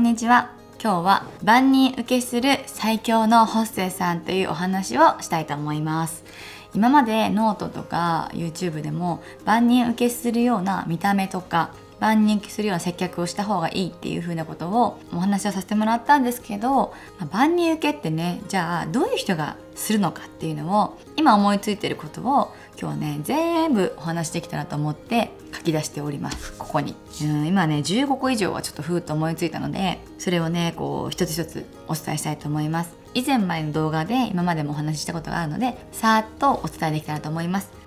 んにちは。今日は万人受けする最強のホステスさんというお話をしたいと思います。今までノートとか YouTube でも万人受けするような見た目とか万人受けするような接客をした方がいいっていう風なことをお話をさせてもらったんですけど、ま、万人受けってねじゃあどういう人がするのかっていうのを今思いついてることを今日ね全部お話しできたらと思って書き出しております。ここに。うん今ね15個以上はちょっとふーっと思いついたのでそれをねこう一つ一つお伝えしたいと思います。以前前の動画で今までもお話ししたことがあるのでさーっとお伝えできたらと思います。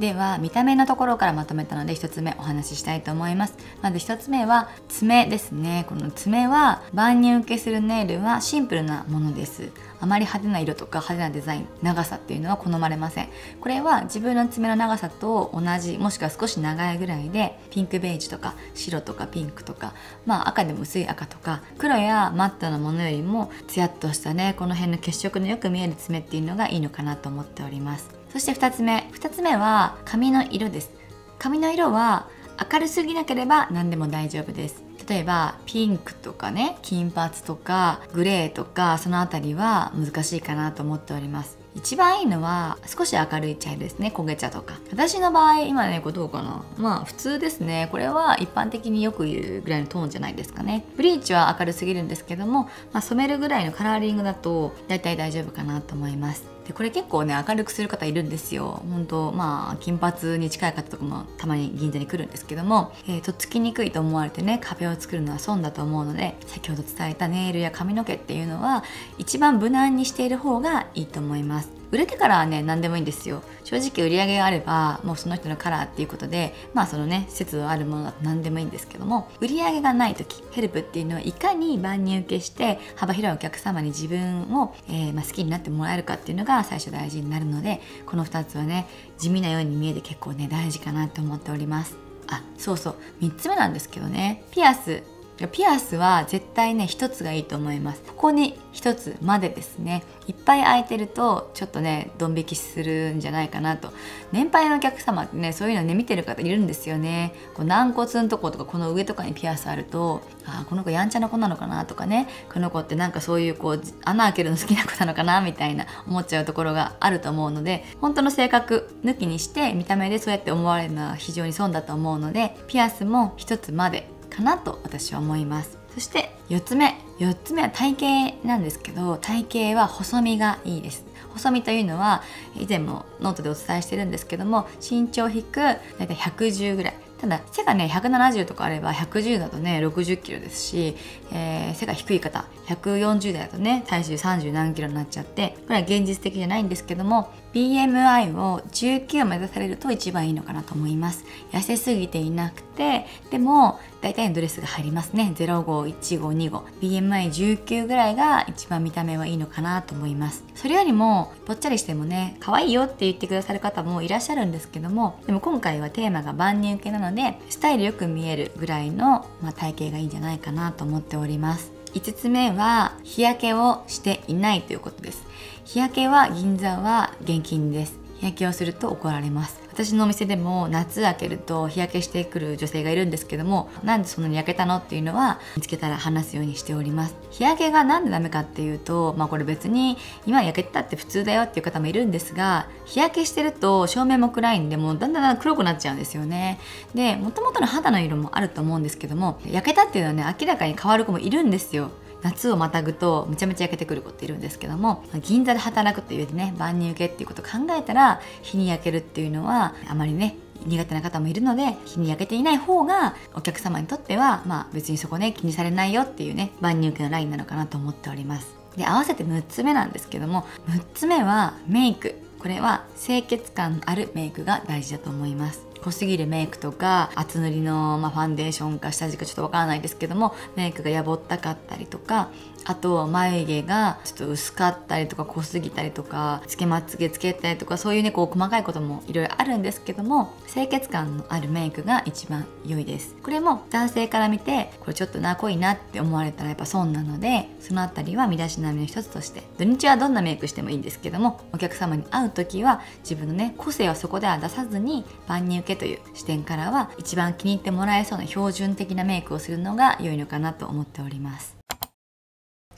では見た目のところからまとめたので1つ目お話ししたいと思います。まず1つ目は爪ですね。この爪は万人受けするネイルはシンプルなものです。あまり派手な色とか派手なデザイン長さっていうのは好まれません。これは自分の爪の長さと同じもしくは少し長いぐらいでピンクベージュとか白とかピンクとかまあ赤でも薄い赤とか黒やマットなものよりもツヤっとしたねこの辺の血色のよく見える爪っていうのがいいのかなと思っております。そして2つ目。2つ目は髪の色です。髪の色は明るすぎなければ何でも大丈夫です。例えばピンクとかね金髪とかグレーとかその辺りは難しいかなと思っております。一番いいのは少し明るい茶色ですね焦げ茶とか。私の場合今ねこれどうかな。まあ普通ですね。これは一般的によく言うぐらいのトーンじゃないですかね。ブリーチは明るすぎるんですけども、まあ、染めるぐらいのカラーリングだと大体大丈夫かなと思います。でこれ結構ね明るくする方いるんですよ。本当まあ金髪に近い方とかもたまに銀座に来るんですけども、えー、とっつきにくいと思われてね壁を作るのは損だと思うので先ほど伝えたネイルや髪の毛っていうのは一番無難にしている方がいいと思います。売れてからはね何でもいいんですよ。正直売り上げがあればもうその人のカラーっていうことでまあそのね節度あるものだと何でもいいんですけども売り上げがない時ヘルプっていうのはいかに万人受けして幅広いお客様に自分を、えー、まあ、好きになってもらえるかっていうのが最初大事になるのでこの2つはね地味なように見えて結構ね大事かなと思っております。あそうそう。3つ目なんですけどね。ピアス。ピアスは絶対ね一つがいいと思います。ここに一つまでですね。いっぱい空いてるとちょっとねドン引きするんじゃないかなと。年配のお客様ってねそういうのね見てる方いるんですよね。こう軟骨のとことかこの上とかにピアスあるとあこの子やんちゃな子なのかなとかね。この子ってなんかそういうこう穴開けるの好きな子なのかなみたいな思っちゃうところがあると思うので本当の性格抜きにして見た目でそうやって思われるのは非常に損だと思うのでピアスも一つまでかなと私は思います。そして4つ目。4つ目は体型なんですけど体型は細身がいいです。細身というのは以前もノートでお伝えしてるんですけども身長引く大体110ぐらい。ただ背がね170とかあれば110だとね60キロですし、えー、背が低い方140代だとね体重30何キロになっちゃってこれは現実的じゃないんですけども BMI を19を目指されると一番いいのかなと思います。痩せすぎていなくてでも大体のドレスが入りますね。051525 BMI19 ぐらいが一番見た目はいいのかなと思います。それよりもぽっちゃりしてもね可愛いよって言ってくださる方もいらっしゃるんですけどもでも今回はテーマが万人受けなのでスタイルよく見えるぐらいの、まあ、体型がいいんじゃないかなと思っております。5つ目は日焼けをしていないということです。日焼けは銀座は厳禁です。日焼けをすると怒られます。私のお店でも夏明けると日焼けしてくる女性がいるんですけどもなんでそんなに焼けたのっていうのは見つけたら話すようにしております。日焼けがなんでダメかっていうとまあこれ別に今焼けたって普通だよっていう方もいるんですが日焼けしてると照明も暗いんでもうだんだん黒くなっちゃうんですよね。でもともとの肌の色もあると思うんですけども焼けたっていうのはね明らかに変わる子もいるんですよ。夏をまたぐとめちゃめちゃ焼けてくる子っているんですけども銀座で働くっていうね万人受けっていうことを考えたら日に焼けるっていうのはあまりね苦手な方もいるので日に焼けていない方がお客様にとってはまあ別にそこね気にされないよっていうね万人受けのラインなのかなと思っております。で合わせて6つ目なんですけども6つ目はメイク。これは清潔感あるメイクが大事だと思います。濃すぎるメイクとか厚塗りの、まあ、ファンデーションか下地かちょっとわからないですけどもメイクがやぼったかったりとかあと眉毛がちょっと薄かったりとか濃すぎたりとかつけまつげつけたりとかそういうねこう細かいこともいろいろあるんですけども清潔感のあるメイクが一番良いです。これも男性から見てこれちょっとな濃いなって思われたらやっぱ損なのでそのあたりは身だしなみの一つとして土日はどんなメイクしてもいいんですけどもお客様に会う時は自分のね個性をそこでは出さずに万人受けけという視点からは一番気に入ってもらえそうな標準的なメイクをするのが良いのかなと思っております。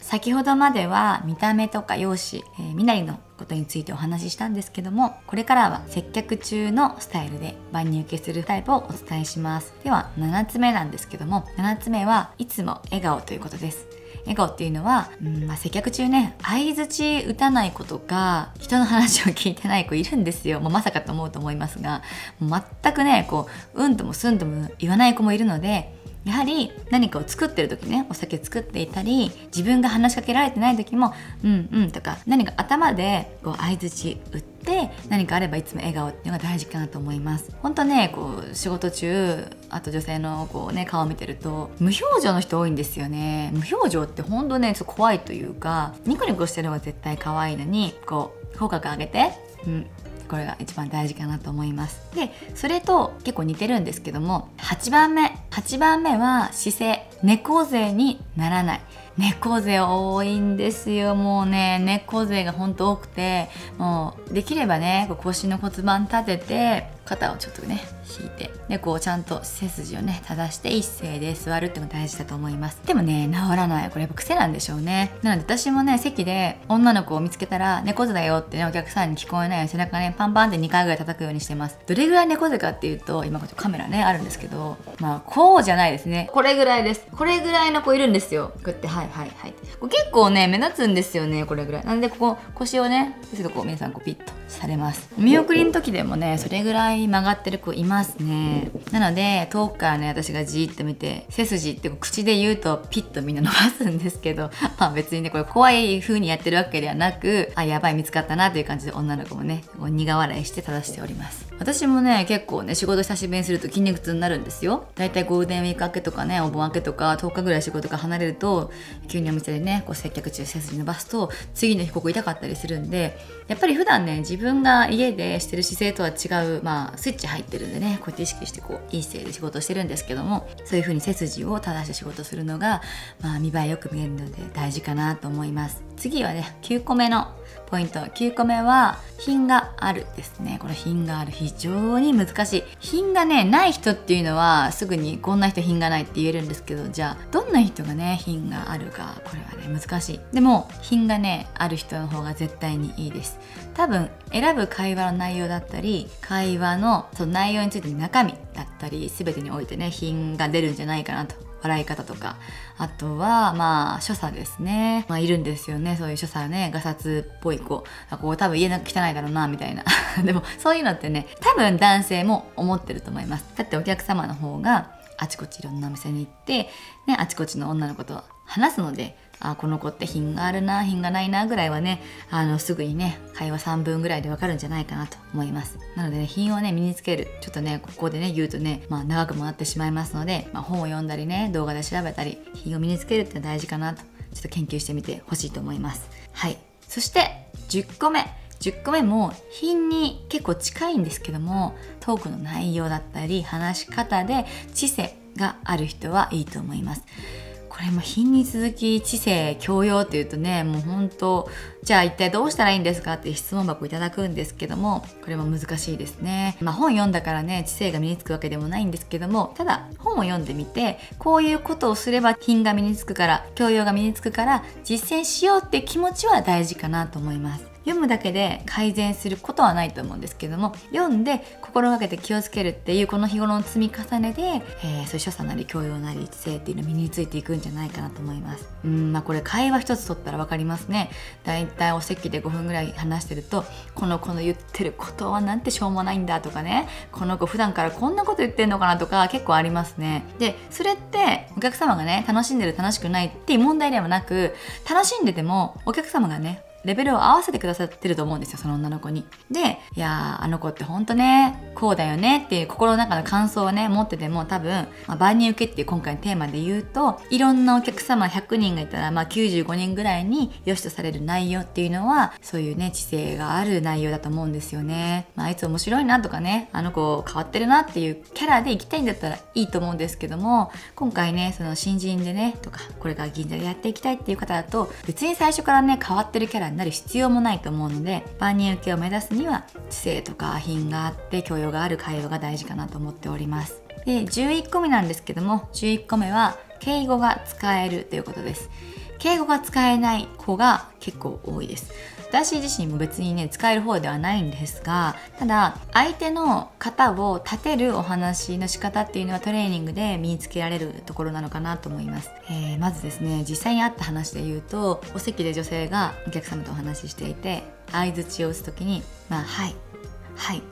先ほどまでは見た目とか容姿、えー、身なりのことについてお話ししたんですけどもこれからは接客中のスタイルで万人受けするタイプをお伝えします。では7つ目なんですけども7つ目はいつも笑顔ということです。笑顔っていうのは、うんまあ、接客中ね相づち打たない子とか人の話を聞いてない子いるんですよ。もうまさかと思うと思いますが全くねこううんともすんとも言わない子もいるのでやはり何かを作ってる時ねお酒作っていたり自分が話しかけられてない時も「うんうん」とか何か頭でこう相づち打って何かあればいつも笑顔っていうのが大事かなと思います。本当ねこう仕事中あと女性のこうね顔を見てると無表情の人多いんですよね。無表情って本当ねちょっと怖いというかニコニコしてるのが絶対可愛いのにこう口角上げてうんこれが一番大事かなと思います。でそれと結構似てるんですけども8番目8番目は姿勢猫背にならない。猫背多いんですよ。もうね猫背がほんと多くてもうできればね腰の骨盤立てて肩をちょっとね引いてでこうちゃんと背筋をね正して一斉で座るっていうのが大事だと思います。でもね治らない。これやっぱ癖なんでしょうね。なので私もね席で女の子を見つけたら猫背だよってねお客さんに聞こえないように背中ねパンパンって2回ぐらい叩くようにしてます。どれぐらい猫背かっていうと今こカメラねあるんですけどまあこうじゃないですね。これぐらいです。これぐらいの子いるんですよ。こうやってはいはいはい。結構ね目立つんですよねこれぐらい。なんでここ腰をねちょっとこう皆さんこうピッとされます。見送りの時でもねそれぐらい曲がってる子いますね。なので遠くからね私がじーっと見て背筋って口で言うとピッとみんな伸ばすんですけど まあ別にねこれ怖い風にやってるわけではなくあやばい見つかったなという感じで女の子もね苦笑いして正しております。私もね結構ね仕事久しぶりにすると筋肉痛になるんですよ。だいたいゴールデンウィーク明けとかねお盆明けとか10日ぐらい仕事が離れると急にお店でねこう接客中背筋伸ばすと次の日ここ痛かったりするんでやっぱり普段ね自分が家でしてる姿勢とは違うまあスイッチ入ってるんでねこうやって意識してこういい姿勢で仕事してるんですけどもそういう風に背筋を正して仕事するのが、まあ、見栄えよく見えるので大事かなと思います。次はね9個目のポイント。9個目は品があるですね。これ品がある。非常に難しい。品がねない人っていうのはすぐにこんな人品がないって言えるんですけどじゃあどんな人がね品があるか。これはね難しい。でも品がねある人の方が絶対にいいです。多分選ぶ会話の内容だったり会話のその内容についての中身だったり全てにおいてね品が出るんじゃないかなと。笑い方とか。あとはまあ所作ですね。まあいるんですよね。そういう所作ね。ガサツっぽい子。こう多分家な汚いだろうなみたいな。でもそういうのってね多分男性も思ってると思います。だってお客様の方があちこちいろんなお店に行って、ね、あちこちの女の子と話すのであこの子って品があるな品がないなぐらいはねあのすぐにね会話3分ぐらいでわかるんじゃないかなと思います。なので、ね、品をね身につける。ちょっとねここでね言うとね、まあ、長くもなってしまいますので、まあ、本を読んだりね動画で調べたり品を身につけるって大事かなとちょっと研究してみてほしいと思います。はい。そして10個目。10個目も品に結構近いんですけどもトークの内容だったり話し方で知性がある人はいいと思います。これも品に続き知性教養っていうとねもう本当じゃあ一体どうしたらいいんですかって質問箱いただくんですけどもこれも難しいですね、まあ、本読んだからね知性が身につくわけでもないんですけどもただ本を読んでみてこういうことをすれば品が身につくから教養が身につくから実践しようって気持ちは大事かなと思います。読むだけで改善することはないと思うんですけども読んで心がけて気をつけるっていうこの日頃の積み重ねで、えー、そういう所作なり教養なり知性っていうのを身についていくんじゃないかなと思います。うんまあこれ会話一つ取ったら分かりますね。だいたいお席で5分ぐらい話してるとこの子の言ってることはなんてしょうもないんだとかね。この子普段からこんなこと言ってんのかなとか結構ありますね。でそれってお客様がね楽しんでる楽しくないっていう問題ではなく楽しんでてもお客様がねレベルを合わせてくださってると思うんですよ、その女の子に。で、いやー、あの子ってほんとね、こうだよねっていう心の中の感想をね、持ってても多分、まあ、万人受けっていう今回のテーマで言うと、いろんなお客様100人がいたら、まあ95人ぐらいに良しとされる内容っていうのは、そういうね、知性がある内容だと思うんですよね。まあ、あいつ面白いなとかね、あの子変わってるなっていうキャラで行きたいんだったらいいと思うんですけども、今回ね、その新人でね、とか、これから銀座でやっていきたいっていう方だと、別に最初からね、変わってるキャラになる必要もないと思うので万人受けを目指すには知性とか品があって教養がある会話が大事かなと思っております。で11個目なんですけども11個目は敬語が使えるということです。敬語が使えない子が結構多いです。私自身も別にね使える方ではないんですがただ相手の方を立てるお話の仕方っていうのはトレーニングで身につけられるところなのかなと思います、えー、まずですね実際にあった話で言うとお席で女性がお客様とお話ししていて相づちを打つ時にまあはいはい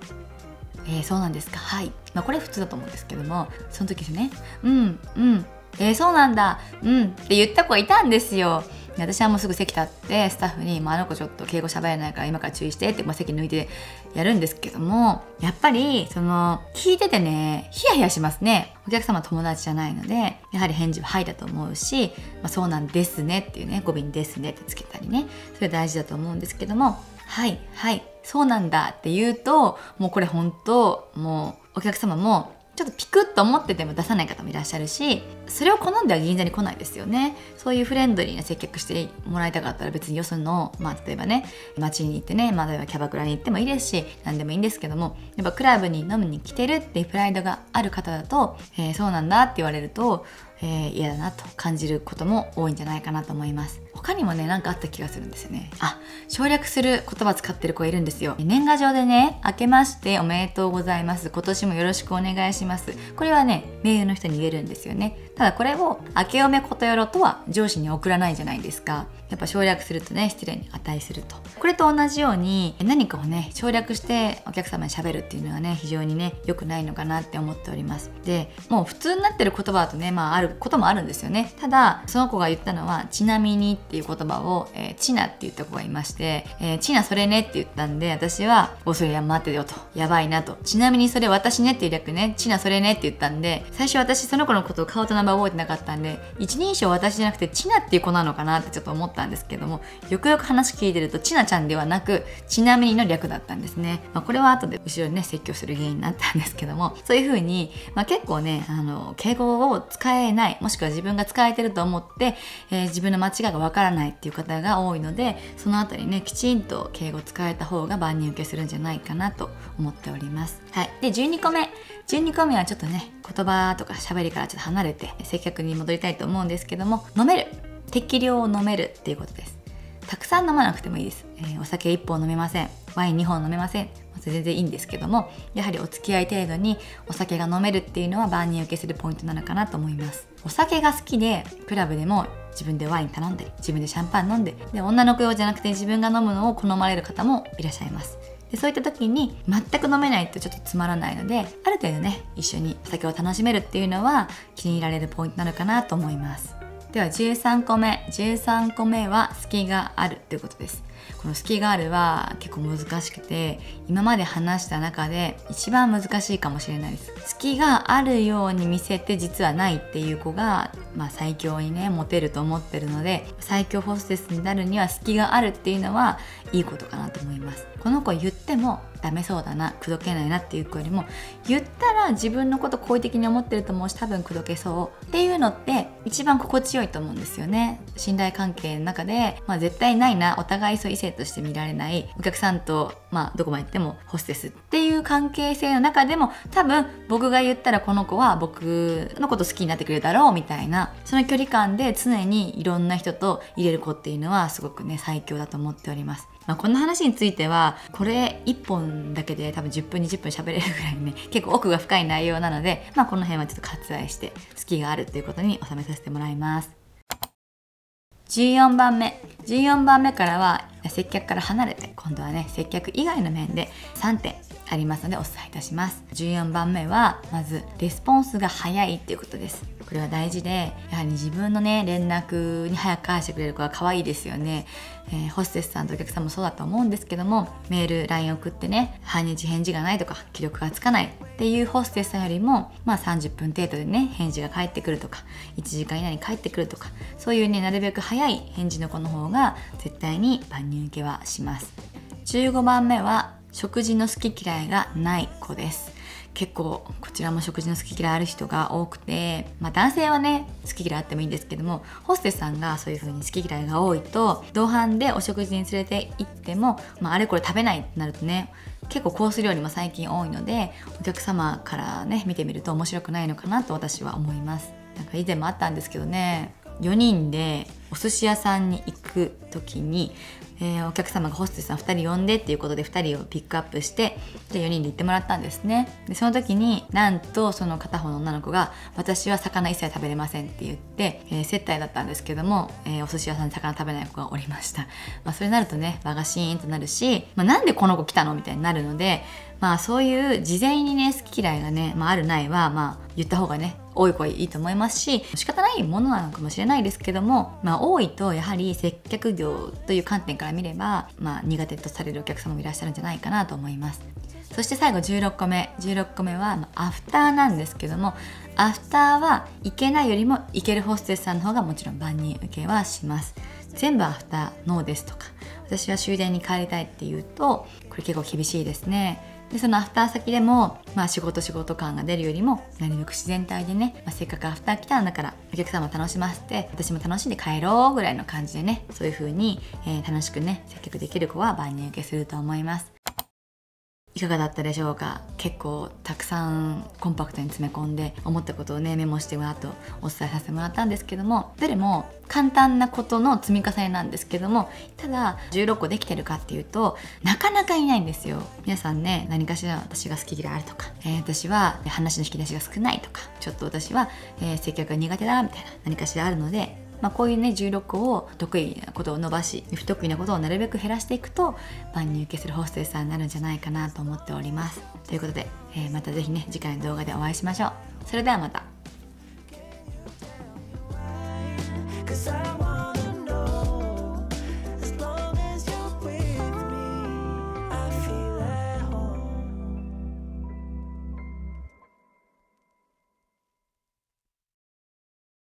えー、そうなんですかはい。まあこれ普通だと思うんですけどもその時ですねうんうんえー、そうなんだうんって言った子いたんですよ。私はもうすぐ席立ってスタッフに、まあ、あの子ちょっと敬語喋れないから今から注意してって、まあ、席抜いてやるんですけどもやっぱりその聞いててねヒヤヒヤしますね。お客様友達じゃないのでやはり返事は「はい」だと思うし「まあ、そうなんですね」っていうね語尾に「ですね」ってつけたりね。それ大事だと思うんですけども「はいはいそうなんだ」って言うともうこれ本当もうお客様もちょっとピクッと思ってても出さない方もいらっしゃるしそれを好んでは銀座に来ないですよね。そういうフレンドリーな接客してもらいたかったら別によその、まあ、例えばね街に行ってね、まあ、例えばキャバクラに行ってもいいですし何でもいいんですけどもやっぱクラブに飲みに来てるっていうプライドがある方だと、えー、そうなんだって言われるとえー、嫌だなと感じることも多いんじゃないかなと思います。他にもね何かあった気がするんですよね。あ省略する言葉使ってる子いるんですよ。年賀状でね明けましておめでとうございます。今年もよろしくお願いします。これはね名誉の人に言えるんですよね。ただこれを明けおめことよろとは上司に送らないじゃないですか。やっぱ省略するとね失礼に値すると。これと同じように何かをね省略してお客様にしゃべるっていうのはね非常にね良くないのかなって思っております。でもう普通になってる言葉だとねまああることもあるんですよね。ただその子が言ったのはちなみにってていう言葉を、えー、チナって言った子がいまして、えー、チナそれねって言ったんで私はおそれや待ってよと。やばいなと。ちなみにそれ私ねっていう略ね。チナそれねって言ったんで最初私その子のことを顔と名前覚えてなかったんで一人称私じゃなくてチナっていう子なのかなってちょっと思ったんですけどもよくよく話聞いてるとチナちゃんではなくちなみにの略だったんですね、まあ、これは後で後ろにね説教する原因になったんですけどもそういう風に、まあ、結構ねあの敬語を使えないもしくは自分が使えてると思って、えー、自分の間違いがわからからないっていう方が多いのでそのあたりねきちんと敬語使えた方が万人受けするんじゃないかなと思っております。はい。で12個目。12個目はちょっとね言葉とか喋りからちょっと離れて接客に戻りたいと思うんですけども飲める。適量を飲めるっていうことです。たくさん飲まなくてもいいです、えー、お酒1本飲めません。ワイン2本飲めません。全然いいんですけどもやはりお付き合い程度にお酒が飲めるっていうのは万人受けするポイントなのかなと思います。お酒が好きでクラブでも自分でワイン頼んで自分でシャンパン飲んでで女の子用じゃなくて自分が飲むのを好まれる方もいらっしゃいます。でそういった時に全く飲めないとちょっとつまらないのである程度ね一緒にお酒を楽しめるっていうのは気に入られるポイントなのかなと思います。では13個目13個目は隙があるということです。この隙があるは結構難しくて今まで話した中で一番難しいかもしれないです。隙があるように見せて実はないっていう子が、まあ、最強にねモテると思ってるので最強ホステスになるには隙があるっていうのはいいことかなと思います。この子言ってもダメそうだな口説けないなっていう子よりも言ったら自分のこと好意的に思ってると思うし多分口説けそう。っていうのって一番心地よいと思うんですよね。信頼関係の中で、まあ、絶対ないなお互いそう異性として見られない。お客さんと、まあ、どこまで行ってもホステスっていう関係性の中でも多分僕が言ったらこの子は僕のこと好きになってくれるだろうみたいなその距離感で常にいろんな人と入れる子っていうのはすごくね最強だと思っております。まあ、この話についてはこれ1本だけで多分10分20分喋れるぐらいね 結構奥が深い内容なので、まあ、この辺はちょっと割愛して隙があるということに収めさせてもらいます。14番目14番目からは接客から離れて今度はね接客以外の面で3点ありますのでお伝えいたします。14番目はまずレスポンスが早いっていうことです。これは大事でやはり自分のね連絡に早く返してくれる子は可愛いですよね、えー、ホステスさんとお客さんもそうだと思うんですけどもメール LINE 送ってね半日返事がないとか記録がつかないっていうホステスさんよりもまあ30分程度でね返事が返ってくるとか1時間以内に返ってくるとかそういうねなるべく早い返事の子の方が絶対に万人受けはします。15番目は食事の好き嫌いがない子です。結構こちらも食事の好き嫌いある人が多くて、まあ、男性はね好き嫌いあってもいいんですけどもホステスさんがそういう風に好き嫌いが多いと同伴でお食事に連れて行っても、まあ、あれこれ食べないってなるとね結構コース料理も最近多いのでお客様からね見てみると面白くないのかなと私は思います。なんか以前もあったんですけどね4人でお寿司屋さんに行く時にえー、お客様がホステスさん2人呼んでっていうことで2人をピックアップしてで4人で行ってもらったんですね。でその時になんとその片方の女の子が「私は魚一切食べれません」って言って、えー、接待だったんですけども、えー、お寿司屋さんで魚食べない子がおりました、まあ、それになるとね場がシーンとなるし、まあ、なんでこの子来たのみたいになるのでまあそういう事前にね好き嫌いがね、まあ、あるないはまあ言った方がね多い子いいと思いますし仕方ないものなのかもしれないですけども、まあ、多いとやはり接客業という観点から見れば、まあ、苦手とされるお客様もいらっしゃるんじゃないかなと思います。そして最後16個目。16個目はアフターなんですけどもアフターは行けないよりも行けるホステスさんの方がもちろん万人受けはします。全部アフターノーですとか私は終電に帰りたいっていうとこれ結構厳しいですね。でそのアフター先でも、まあ、仕事仕事感が出るよりもなるべく自然体でね、まあ、せっかくアフター来たんだからお客様楽しませて私も楽しんで帰ろうぐらいの感じでねそういう風に、えー、楽しくね接客できる子は万人受けすると思います。いかがだったでしょうか？結構たくさんコンパクトに詰め込んで思ったことをねメモしてわーとお伝えさせてもらったんですけどもどれも簡単なことの積み重ねなんですけどもただ16個できてるかっていうとなかなかいないんですよ皆さんね何かしら私が好き嫌いあるとか、えー、私は話の引き出しが少ないとかちょっと私は、えー、接客が苦手だみたいな何かしらあるのでまあ、こういうね16を得意なことを伸ばし不得意なことをなるべく減らしていくと万人受けするホステスさんになるんじゃないかなと思っております。ということで、えー、また是非ね次回の動画でお会いしましょう。それではまた。